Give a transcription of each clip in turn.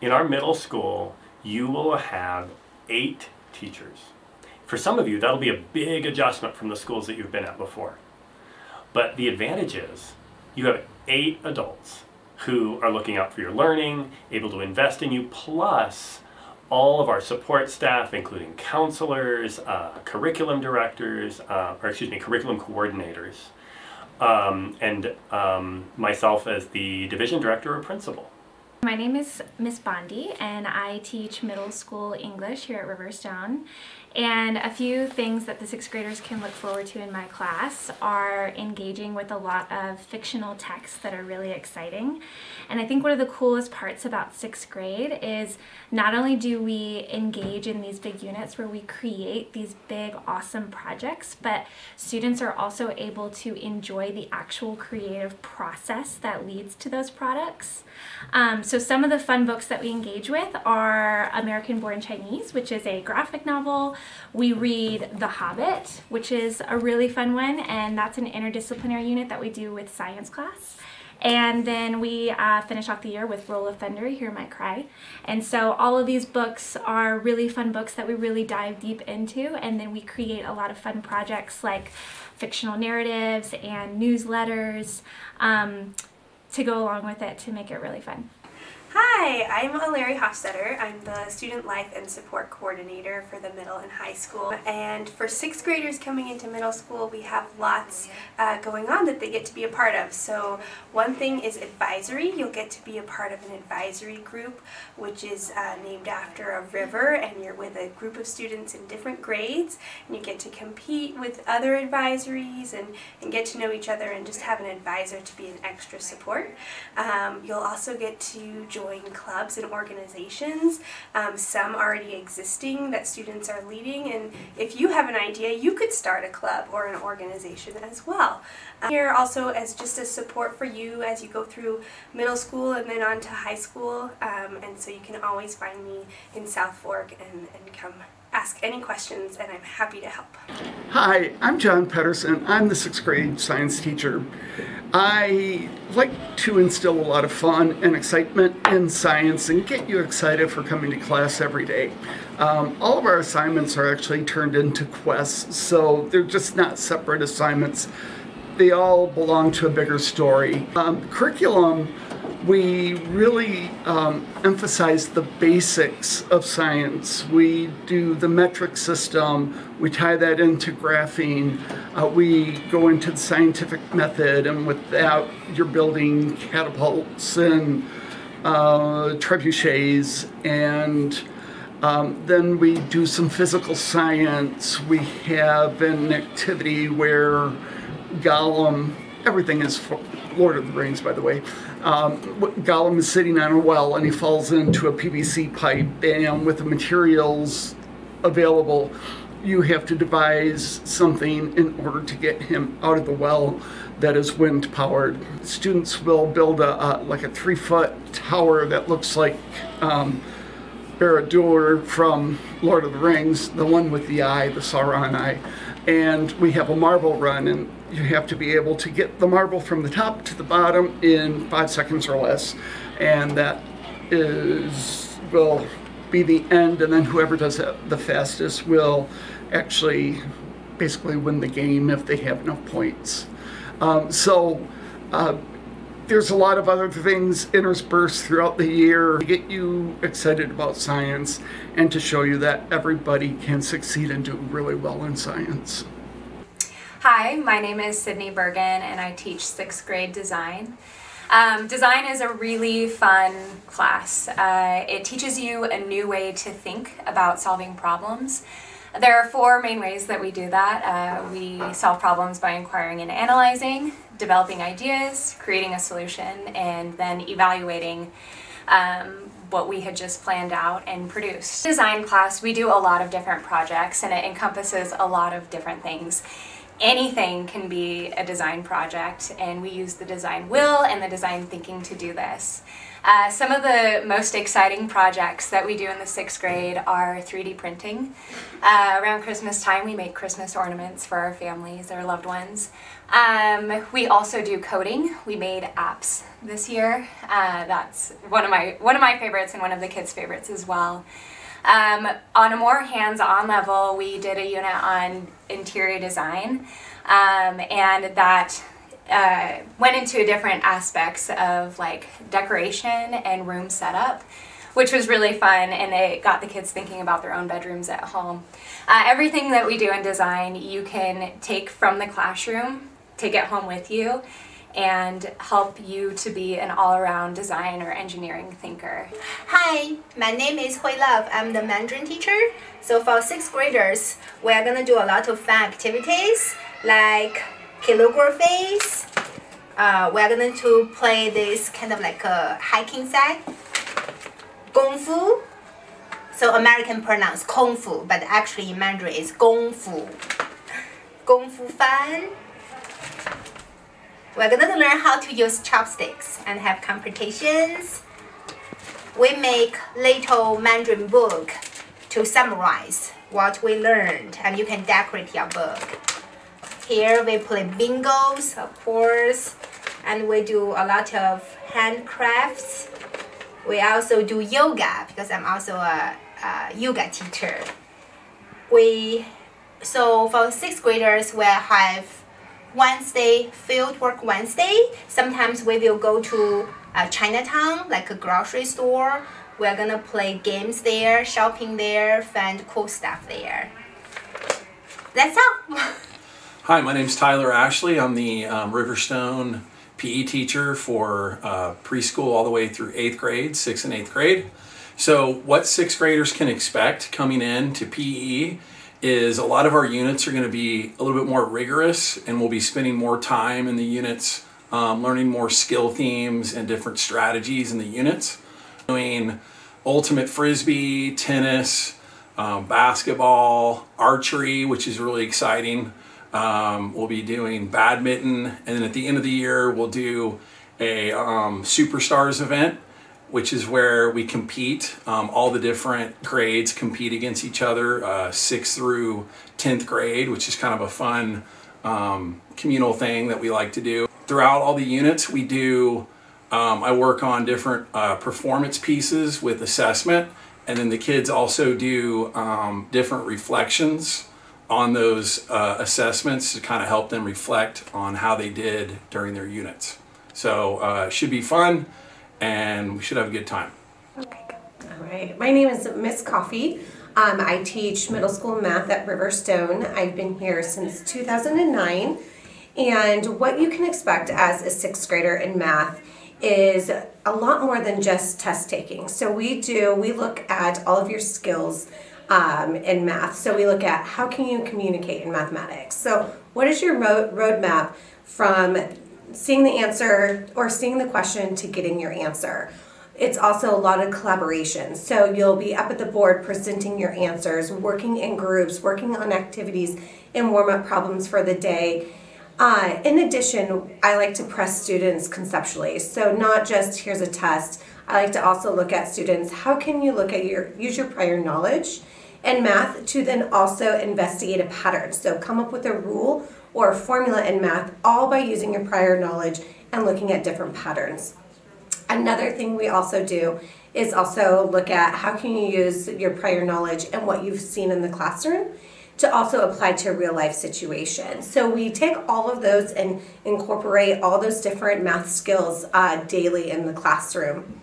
in our middle school, you will have eight teachers. For some of you, that'll be a big adjustment from the schools that you've been at before. But the advantage is you have eight adults who are looking out for your learning, able to invest in you, plus all of our support staff, including counselors, uh, curriculum directors, uh, or excuse me, curriculum coordinators, um, and um, myself as the division director or principal. My name is Miss Bondi and I teach middle school English here at Riverstone. And a few things that the sixth graders can look forward to in my class are engaging with a lot of fictional texts that are really exciting. And I think one of the coolest parts about sixth grade is not only do we engage in these big units where we create these big awesome projects, but students are also able to enjoy the actual creative process that leads to those products. Um, so some of the fun books that we engage with are American Born Chinese, which is a graphic novel. We read The Hobbit, which is a really fun one, and that's an interdisciplinary unit that we do with science class. And then we uh, finish off the year with Roll of Thunder, Hear My Cry. And so all of these books are really fun books that we really dive deep into, and then we create a lot of fun projects like fictional narratives and newsletters um, to go along with it to make it really fun. Hi, I'm Larry Hofstetter. I'm the Student Life and Support Coordinator for the middle and high school. And for sixth graders coming into middle school, we have lots uh, going on that they get to be a part of. So one thing is advisory. You'll get to be a part of an advisory group, which is uh, named after a river, and you're with a group of students in different grades, and you get to compete with other advisories and, and get to know each other and just have an advisor to be an extra support. Um, you'll also get to join clubs and organizations, um, some already existing that students are leading, and if you have an idea, you could start a club or an organization as well. Um, here also as just a support for you as you go through middle school and then on to high school, um, and so you can always find me in South Fork and, and come ask any questions and I'm happy to help. Hi, I'm John Pedersen. I'm the sixth grade science teacher. I like to instill a lot of fun and excitement in science and get you excited for coming to class every day. Um, all of our assignments are actually turned into quests, so they're just not separate assignments. They all belong to a bigger story. Um, curriculum we really um, emphasize the basics of science. We do the metric system, we tie that into graphing, uh, we go into the scientific method, and with that, you're building catapults and uh, trebuchets, and um, then we do some physical science. We have an activity where Gollum, everything is Lord of the Rings, by the way. Um, Gollum is sitting on a well and he falls into a PVC pipe, and with the materials available, you have to devise something in order to get him out of the well that is wind powered. Students will build a, like a three foot tower that looks like um, Barad-dûr from Lord of the Rings, the one with the eye, the Sauron eye. And we have a marble run, and you have to be able to get the marble from the top to the bottom in five seconds or less. And that is will be the end, and then whoever does it the fastest will actually basically win the game if they have enough points. Um, so uh, there's a lot of other things interspersed throughout the year to get you excited about science and to show you that everybody can succeed and do really well in science. Hi, my name is Sydney Bergen and I teach sixth grade design. Um, design is a really fun class. Uh, it teaches you a new way to think about solving problems. There are four main ways that we do that. Uh, we solve problems by inquiring and analyzing, developing ideas, creating a solution, and then evaluating um, what we had just planned out and produced. Design class, we do a lot of different projects and it encompasses a lot of different things. anything can be a design project, and we use the design will and the design thinking to do this. Uh, some of the most exciting projects that we do in the sixth grade are 3D printing. Uh, around Christmas time, we make Christmas ornaments for our families, our loved ones. Um, we also do coding. We made apps this year. Uh, that's one of my one of my favorites and one of the kids' favorites as well. Um, on a more hands-on level, we did a unit on interior design, um, and that uh, went into different aspects of like decoration and room setup which was really fun and it got the kids thinking about their own bedrooms at home. Uh, everything that we do in design you can take from the classroom, take it home with you, and help you to be an all-around design or engineering thinker. Hi, my name is Hui Love. I'm the Mandarin teacher. So for sixth graders, we are gonna do a lot of fun activities like calligraphies. Uh, we're going to play this kind of like a hiking set. Gong Fu. So American pronounce Kung Fu, but actually in Mandarin is Gong Fu. Gong Fu Fan. We're going to learn how to use chopsticks and have competitions. We make little Mandarin book to summarize what we learned and you can decorate your book. Here we play bingos, of course, and we do a lot of handcrafts. We also do yoga because I'm also a, a yoga teacher. We so for sixth graders we have Wednesday field work Wednesday. Sometimes we will go to uh, Chinatown, like a grocery store. We're gonna play games there, shopping there, find cool stuff there. That's all. Hi, my name is Tyler Ashley. I'm the um, Riverstone PE teacher for uh, preschool all the way through eighth grade, sixth and eighth grade. So, what sixth graders can expect coming in to PE is a lot of our units are going to be a little bit more rigorous, and we'll be spending more time in the units um, learning more skill themes and different strategies in the units. Doing ultimate frisbee, tennis, um, basketball, archery, which is really exciting. Um, we'll be doing badminton, and then at the end of the year, we'll do a um, superstars event, which is where we compete. Um, all the different grades compete against each other, uh, sixth through tenth grade, which is kind of a fun um, communal thing that we like to do. Throughout all the units, we do. Um, I work on different uh, performance pieces with assessment, and then the kids also do um, different reflections on those uh, assessments to kind of help them reflect on how they did during their units. So uh, it should be fun and we should have a good time. Okay, all right. My name is Miss Coffee. Um, I teach middle school math at Riverstone. I've been here since 2009. And what you can expect as a sixth grader in math is a lot more than just test taking. So we do, we look at all of your skills um, in math. So we look at how can you communicate in mathematics. So what is your road roadmap from seeing the answer or seeing the question to getting your answer? It's also a lot of collaboration. So you'll be up at the board presenting your answers, working in groups, working on activities and warm up problems for the day. Uh, in addition, I like to press students conceptually. So not just here's a test. I like to also look at students. How can you look at your use your prior knowledge and math to then also investigate a pattern. So come up with a rule or a formula in math all by using your prior knowledge and looking at different patterns. Another thing we also do is also look at how can you use your prior knowledge and what you've seen in the classroom to also apply to real life situation. So we take all of those and incorporate all those different math skills uh, daily in the classroom.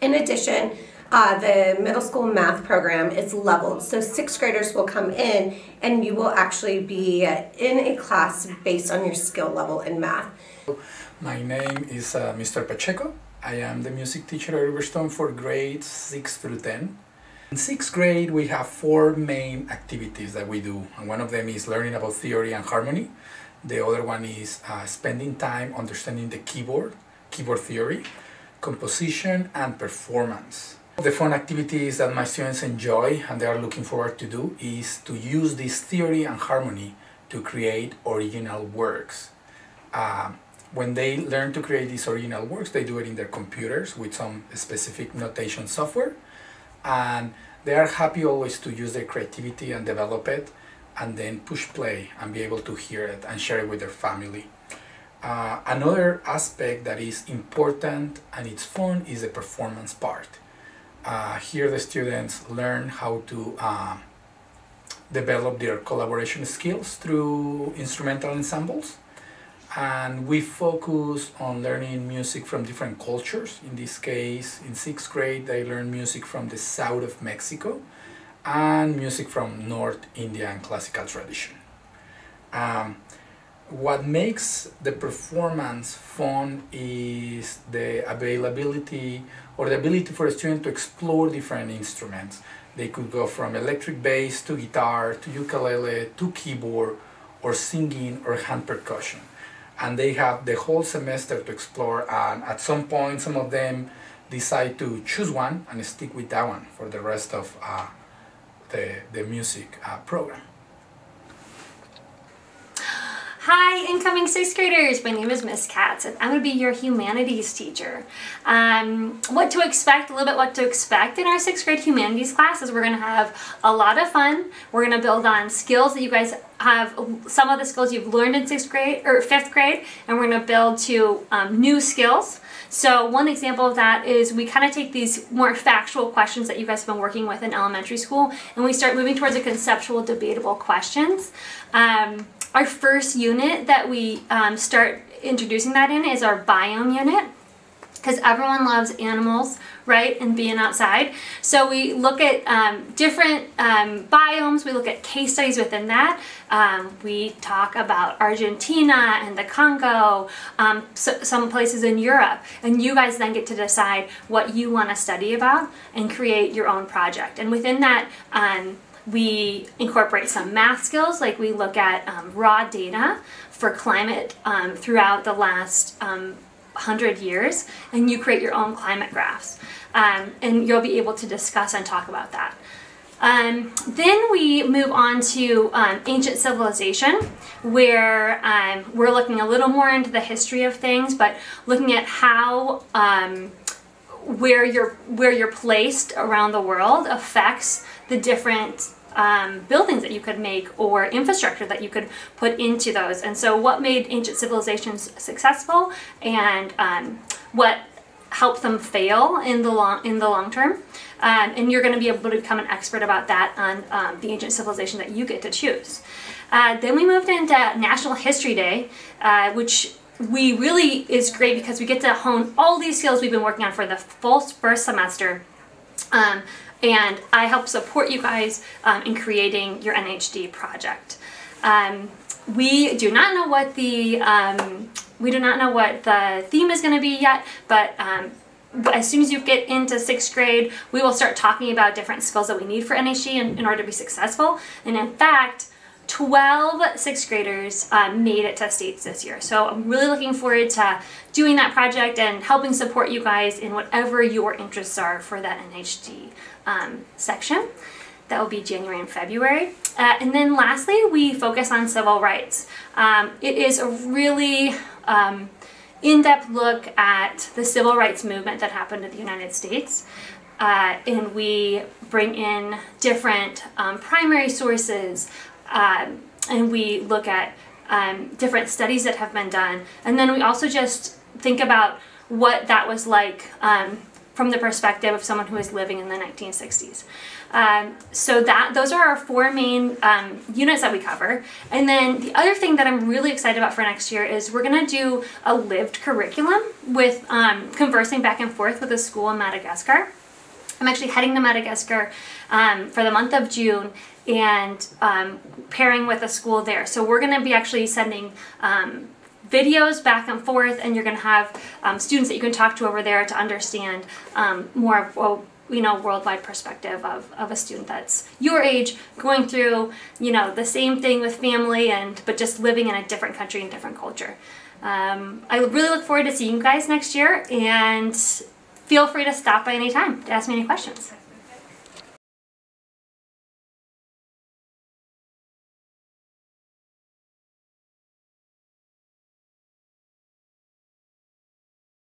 In addition, uh, the middle school math program is leveled. So sixth graders will come in and you will actually be in a class based on your skill level in math. My name is uh, Mr. Pacheco. I am the music teacher at Riverstone for grades 6 through 10. In sixth grade, we have four main activities that we do. And one of them is learning about theory and harmony. The other one is uh, spending time understanding the keyboard, keyboard theory, composition, and performance. The fun activities that my students enjoy and they are looking forward to do is to use this theory and harmony to create original works. Um, when they learn to create these original works, they do it in their computers with some specific notation software. And they are happy always to use their creativity and develop it and then push play and be able to hear it and share it with their family. Uh, another aspect that is important and it's fun is the performance part. Uh, here the students learn how to uh, develop their collaboration skills through instrumental ensembles and we focus on learning music from different cultures. In this case, in sixth grade, they learn music from the south of Mexico and music from North India and classical tradition. Um, what makes the performance fun is the availability or the ability for a student to explore different instruments. They could go from electric bass to guitar to ukulele to keyboard or singing or hand percussion and they have the whole semester to explore and at some point some of them decide to choose one and stick with that one for the rest of uh, the, the music uh, program. Hi, incoming sixth graders. My name is Miss Katz, and I'm going to be your humanities teacher. Um, what to expect, a little bit what to expect in our sixth grade humanities class is we're going to have a lot of fun. We're going to build on skills that you guys have, some of the skills you've learned in sixth grade or fifth grade, and we're going to build to um, new skills. So one example of that is we kind of take these more factual questions that you guys have been working with in elementary school, and we start moving towards the conceptual, debatable questions. Um, our first unit that we um, start introducing that in is our biome unit because everyone loves animals, right, and being outside. So we look at um, different um, biomes, we look at case studies within that. Um, we talk about Argentina and the Congo, um, so, some places in Europe, and you guys then get to decide what you want to study about and create your own project. And within that, um, we incorporate some math skills, like we look at um, raw data for climate um, throughout the last um, 100 years, and you create your own climate graphs. Um, and you'll be able to discuss and talk about that. Um, then we move on to um, ancient civilization, where we're looking a little more into the history of things, but looking at how where you're where you're placed around the world affects the different um, buildings that you could make or infrastructure that you could put into those. And so, what made ancient civilizations successful and um, what helped them fail in the long in the long term. Um, and you're going to be able to become an expert about that on um, the ancient civilization that you get to choose. Uh, then we moved into National History Day, uh, which we really is great because we get to hone all these skills we've been working on for the full first semester. Um, and I help support you guys um, in creating your NHD project. Um, we do not know what the um, we do not know what the theme is going to be yet, but um, as soon as you get into sixth grade, we will start talking about different skills that we need for NHD in, in order to be successful. And in fact, 12 sixth graders um, made it to states this year. So I'm really looking forward to doing that project and helping support you guys in whatever your interests are for that NHD um, section. That will be January and February. Uh, and then lastly, we focus on civil rights. Um, it is a really um, in-depth look at the civil rights movement that happened in the United States. Uh, and we bring in different um, primary sources, um, and we look at um, different studies that have been done. And then we also just think about what that was like um, from the perspective of someone who was living in the 1960s. Um, so that those are our four main um, units that we cover. And then the other thing that I'm really excited about for next year is we're going to do a lived curriculum with um, conversing back and forth with a school in Madagascar. I'm actually heading to Madagascar um, for the month of June and um, pairing with a school there. So we're going to be actually sending um, videos back and forth, and you're going to have um, students that you can talk to over there to understand um, more of well, you know worldwide perspective of, of a student that's your age going through you know the same thing with family and but just living in a different country and different culture. Um, I really look forward to seeing you guys next year and feel free to stop by anytime to ask me any questions.